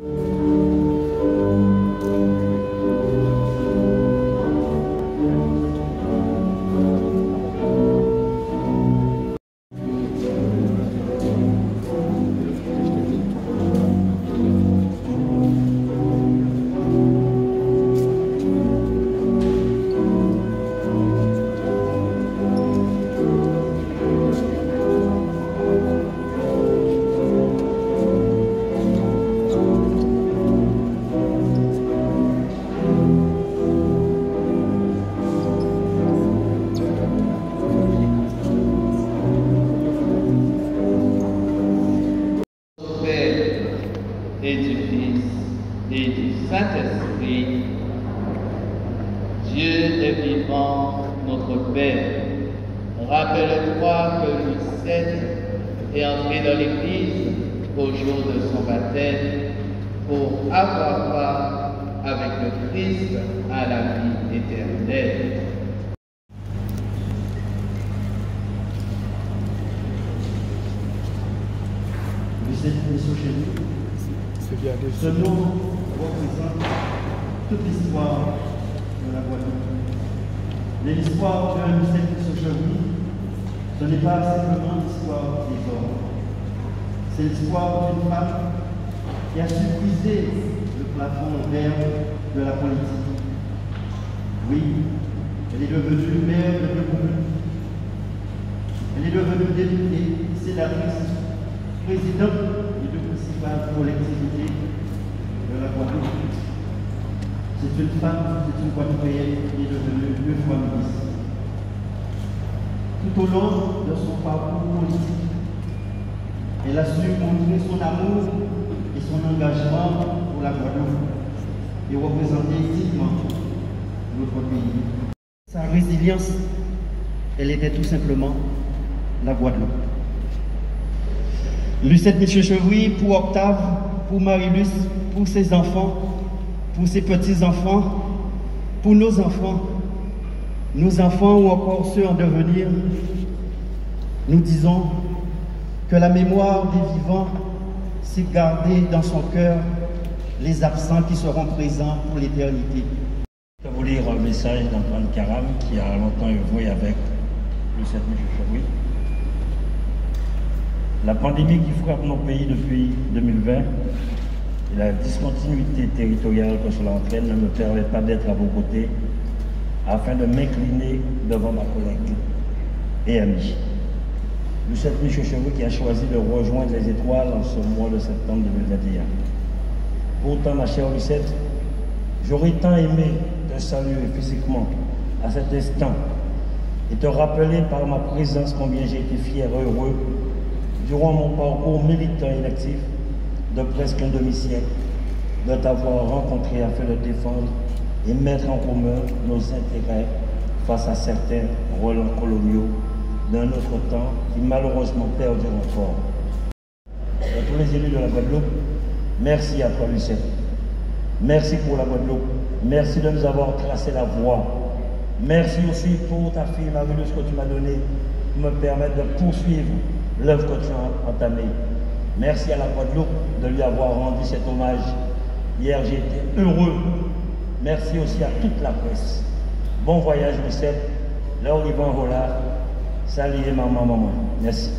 Père et du Fils et du Saint-Esprit, Dieu est vivant, notre Père. Rappelle-toi que Lucette est entré dans l'Église au jour de son baptême pour avoir part avec le Christ à la vie éternelle. Ce nom représente toute l'histoire de la Guadeloupe. Mais l'histoire de Lucette Missochenu, ce n'est pas simplement l'histoire des hommes. C'est l'histoire d'une femme qui a su le plafond vert de la politique. Oui, elle est devenue maire de République. Elle est devenue députée, sénatrice, présidente collectivité de la Guadeloupe. C'est une femme, c'est une Guadeloupéenne qui est devenue deux fois ministre. Tout au long de son parcours politique, elle a su montrer son amour et son engagement pour la Guadeloupe et représenter dignement notre pays. Sa résilience, elle était tout simplement la Guadeloupe. Lucette Michel Chevry pour Octave, pour Marie-Luce, pour ses enfants, pour ses petits-enfants, pour nos enfants, nos enfants ou encore ceux en devenir, nous disons que la mémoire des vivants s'est gardée dans son cœur les absents qui seront présents pour l'éternité. Je vous lire un message d'Antoine Caram qui a longtemps œuvré avec Lucette Michel. La pandémie qui frappe nos pays depuis 2020 et la discontinuité territoriale que cela entraîne ne me permet pas d'être à vos côtés afin de m'incliner devant ma collègue et amie. Lucette Michel Cheveux qui a choisi de rejoindre les étoiles en ce mois de septembre 2021. Pourtant, ma chère Lucette, j'aurais tant aimé te saluer physiquement à cet instant et te rappeler par ma présence combien j'ai été fier heureux durant mon parcours militant et actif de presque un demi-siècle, de t'avoir rencontré afin de défendre et mettre en commun nos intérêts face à certains relents coloniaux d'un autre temps qui malheureusement perdurent encore. À tous les élus de la Guadeloupe, merci à toi Lucette. Merci pour la Guadeloupe. Merci de nous avoir tracé la voie. Merci aussi pour ta fille Marie-Luce que tu m'as donnée pour me permettre de poursuivre l'œuvre que tu as entamée. Merci à la Guadeloupe de lui avoir rendu cet hommage. Hier, j'ai été heureux. Merci aussi à toute la presse. Bon voyage, Lucette. Là où il va, voilà. Salut, maman, maman. Merci.